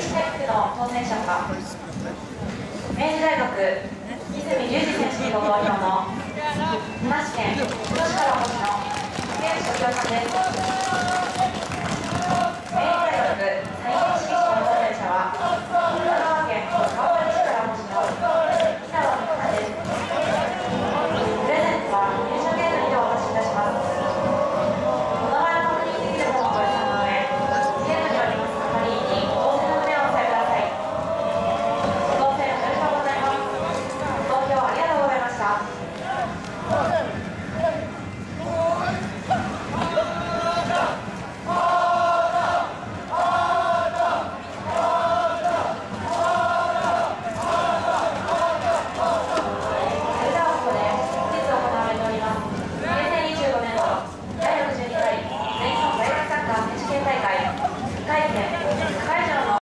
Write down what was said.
西タイプの当選者か。明治大学泉隆二選手にご投票の奈良市県宇島市からお越しの竹内時夫さんです。